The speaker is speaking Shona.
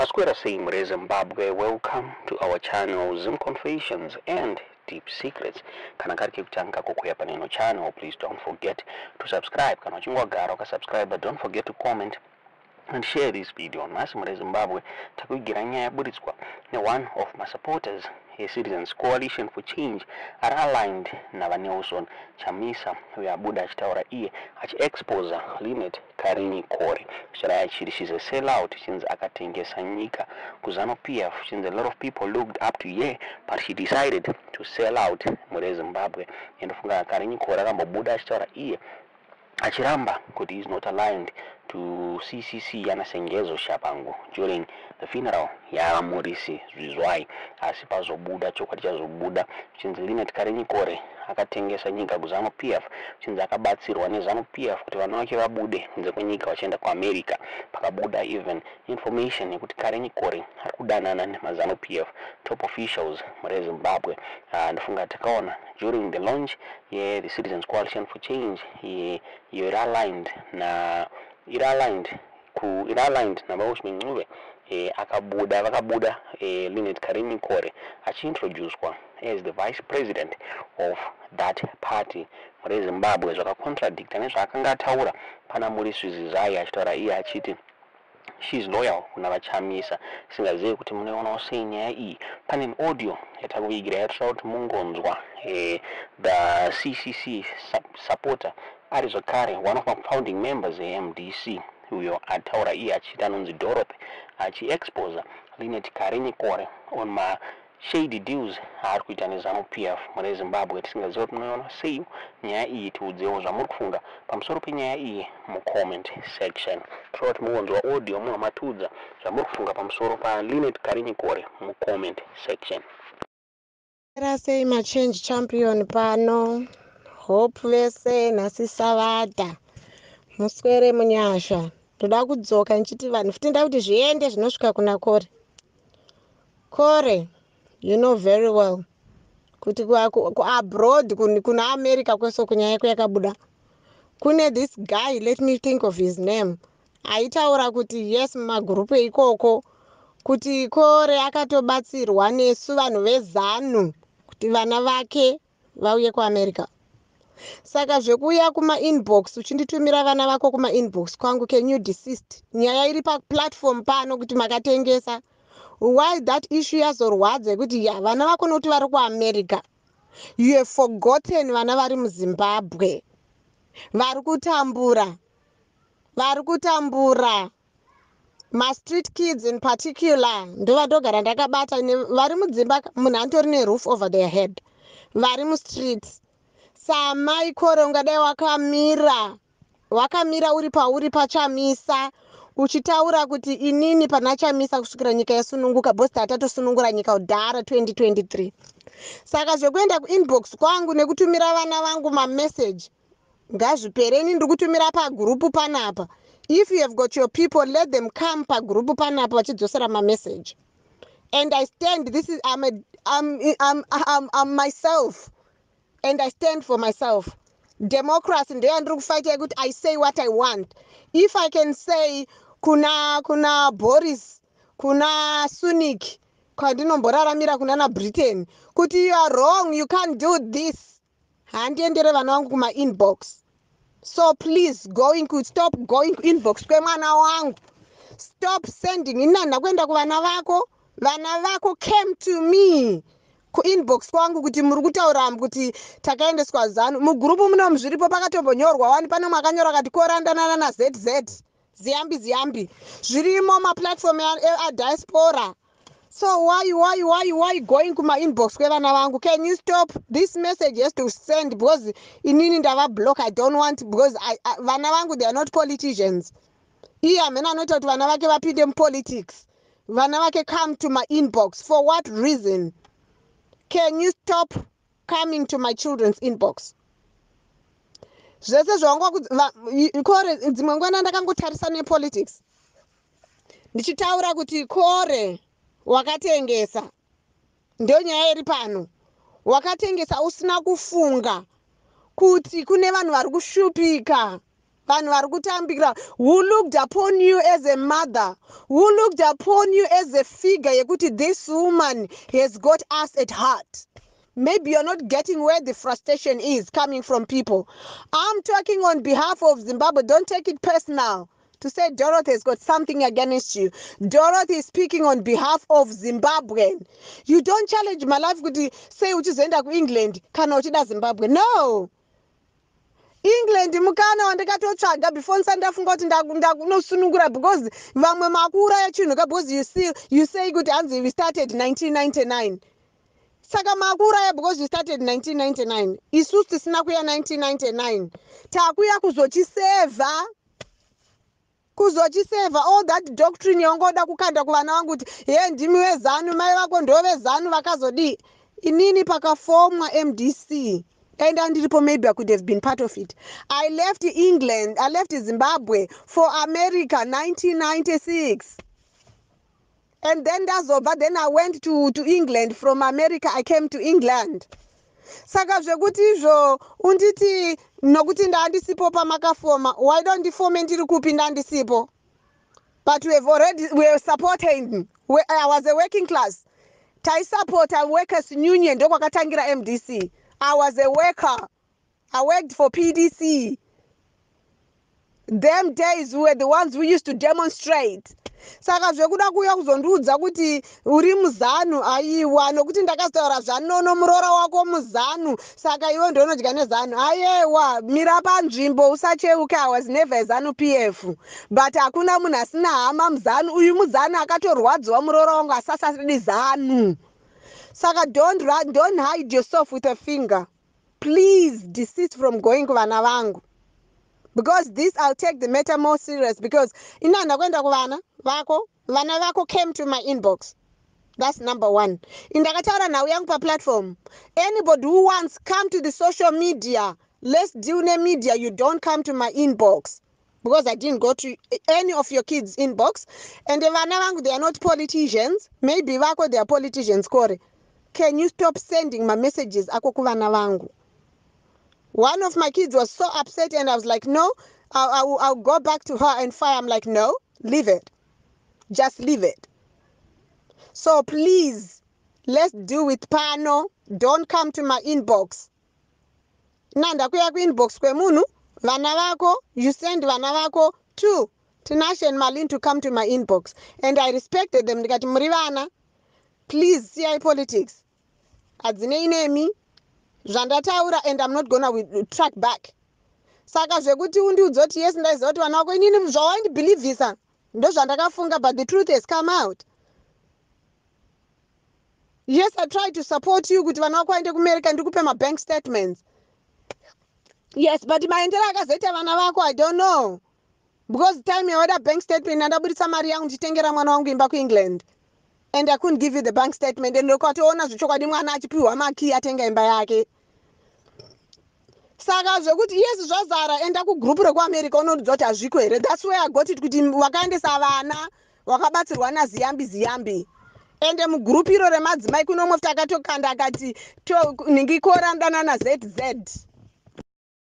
Masquera Simre Zimbabwe, welcome to our channel Zim Confessions and Deep Secrets. Kana kari kekutanga kukuya paneno channel, please don't forget to subscribe. Kana uchingwagara ukasubscribe, but don't forget to comment and share this video Masi muri zimbabwe takuigira nyaya Ne one of my supporters citizens coalition for change are aligned na navanelson chamisa uyo abuda achitaura iye achiexposa linet karini kore zvichiraya chiri she's a sellout chinzi akatengesa nyika kuzano pf chinzi a lot of people looked up to ye but she decided to sell out muri zimbabwe. Endofunga karini kore akambobuda achitaura iye achiramba kuti is not aligned to ccc yana sengezo shapangu during the funeral ya yaamurisi zvizwai asi pazobuda chokwadi chazobuda. Chinzi linet karenyikore akatengesa nyika kuzano pf chinzi akabatsirwa nezanu pf kuti vana vake vabude kunze kwenyika vachienda kuamerica pakabuda even information yekuti karenyikore ari kudanana nemazanu pf top officials mure zimbabwe. Uh, ndofunga takaona during the launch ye the citizens coalition for change iyo iri aligned na iri aligned ku iri aligned navaoshmi ncube eh, akabuda vakabuda eh, linet karini kore achiintroducwa as the vice president of that party mure zimbabwe zvakacontradicta nezvaakanga ataura pana muriswizi zai achitaura iye achiti sheis loyal kuna vachamisa singazivi kuti munoionawo sei nyaya iyi. Pane an audio yatakuvigira yatotaura kuti mungonzwa eh, the ccc supporter ari zvakare one of my founding members emdc uyo ataura iye achiita anonzi dorothy achiexposa linet karenyikore on ma shady deals aari kuita nezanu pf mune zimbabwe. Tisingaziva kuti munoiona sei nyaya iyi tiudzewo zvamuri kufunga pamusoro penyaya iyi mucomment section. Tinoda kuti mugonzwa audio munhu matiudza zvamuri kufunga pamusoro palinet karenyikore mucomment section. Era sei machange champion pano hope vese nhasi savata. Muswere munyasha. Ndoda kudzoka nichiti vanhu futi nda kuti zviende zvinosvika kuna kore. Kore you know very well kuti kuabroad kuna america kwese kunyaya kuyakabuda kune this guy let me think of his name. Aitaura kuti yes mumagurupu ikoko kuti kore akatobatsirwa nesu vanhu vezanu kuti vana vake vauye kuamerica saka zvekuuya kumainbox uchinditumira vana vako kumainbox kwangu can you desist? Nyaya iri paplatform pano kuti makatengesa? Why that issue yazorwadza yekuti ya vana vako nokuti vari kuamerica you have forgotten vana vari muzimbabwe. Vari kutambura vari kutambura. Mastreet kids in particular ndovandogara ndakabata vari mudzimba munhu antori neroof over their head vari mustreets samai kore ungadai wakamira. Wakamira uri pauri pachamisa uchitaura kuti inini pana chamisa kusvikira nyika yasununguka bhosi tatatosunungura nyika kudhara 2023 saka zvekuenda kuinbox kwangu nekutumira vana vangu mameseji ngazvipere ini ndiri kutumira pagurupu panapa. If you have got your people let them come pagurupu panapa vachidzosera mameseji and i stand this is I'm, a, I'm, I'm, I'm, I'm myself and i stand for myself. Democracy ndeyandiri kufaita yekuti i say what i want. If i can say kuna kuna boris kuna sunic kwandinomboraramira kuna nabritain kuti you are wrong you can't do this. Handiendere vana vangu kumainbox. So please going stop going inbox kwemwana wangu. Stop sending inanda kuenda kuvana vako. Vana vako came to me kuinbox kwangu kuti muri kutaura kuti takaendeswa zanu mugurupu munomu zviripo pakatombonyorwa. Wani pane mwakanyorwa kati korandanana nazz ziyambi ziyambi. Zvirimo maplatform adiaspora so why why why why going kumainbox kwevana vangu? Can you stop this message has to send? Because inini ndavablock i don't want because vana vangu they are not politicians. Iye hamene anoita kuti vana vake vapinde mupolitics vana vake come to my inbox for what reason can you stop coming to my children's inbox? Zvese zvawangakore dzimwe ngwana ndakangotarisa nepolitics. Ndichitaura kuti kore wakatengesa. Ndo nyaya iri pano. Wakatengesa usina kufunga kuti kune vanhu vari kushupika vanhu vari kutambira who looked upon you as a mother who looked upon you as a figure yekuti this woman has got us at heart. Maybe you're not getting where the frustration is coming from people. I'm talking on behalf of zimbabwe. Don't take it personal to say Dorothy has got something against you. Dorothy is speaking on behalf of Zimbabwean. You don't challenge my life kuti say uchizoenda kuengland kana uchida zimbabwe. No england mukana wandikatotsvaga before ndisati ndafunga kuti ndakunosunungura because vamwe makuuraya chinhu ka because you, see, you say kuti hanzi we started 1999 saka makuuraya because you started 1999 isusu tisina kuya 1999 takuya kuzochisevha kuzochisevha all that doctrine yaungoda kukanda kuvana vangu kuti ye ndimi wezanu mai vako ndovezanu vakazodii inini pakafomwa mdc and andiripo maybe i could have been part of it. I left england i left zimbabwe for america 1996 and then ndazobva then i went to, to england. From america i came to england. Saka zvekuti izvo unditi nokuti ndandisipo pamakafoma why don't ndifome ndiri kupi ndandisipo? But we have already we are supporting we, i was a working class. Taisupporta workers union ndokwakatangira mdc I was a worker. I worked for PDC. Them days were the ones we used to demonstrate. saka zvekuda kuuya kuzondiudza kuti uri muzanu aiwa nokuti ndakazitaura zvanono muroora wako muzanu saka iwe ndonodya nezanu aiyewa mira panzvimbo usacheuke awas never zanu p f but hakuna munhu asina hama muzanu uyu muzanu akatorwadziwa muroora wangu asasadi zanu saka don't, run, don't hide yourself with a finger. Please desist from going kuvana vangu. Because this i'll take the matter more serious. Because inanda kuenda kuvana vako vana vako came to my inbox. That's number one. Indakataura nhau yangu paplatform anybody who wants come to the social media. Let's deal nemedia you don't come to my inbox. Because i didn't go to any of your kids inbox. And vana vangu they are not politicians. Maybe vako they are politicians kore can you stop sending my messages? Ako kuvana vangu. One of my kids was so upset and i was like no I'll, I'll, I'll go back to her and fire. I'm like no leave it. Just leave it. So please let's do with pano. Don't come to my inbox. Na ndakuya kuinbox kwemunhu vana vako you send vana vako two tinashe and malin to come to my inbox. And i respected them. Ndikati muri vana please siyai politics. Hadzinei nemi zvandataura and i'm not gonna track back. Saka zvekuti undiudza kuti yes ndaiziva kuti vana vako inini zvawaindibhilivhisa ndozvandakafunga but the truth has come out. Yes i tried to support you kuti vana vako vaende kuamerica ndikupe mabank statements. Yes but maendero akazoita vana vako i don't know. Because time yaoda bank statement andabudisa mari yangu ndichitengera mwana wangu imba kuengland and i couldn't give you the bank statement. And ndokatoona zvechokwadi mwana achipiwa maki atenga imba yake. Saka zvekuti yesu zvazara enda kugrupu rekuamerica unondiudza kuti hazviko here. Thats where i got it kuti wakaendesa vana wakabatsirwa naziyambi ziyambi. Ende mugrupu iro remadzimai kunomwe futi akatokanda akati nhingikora mudanana zz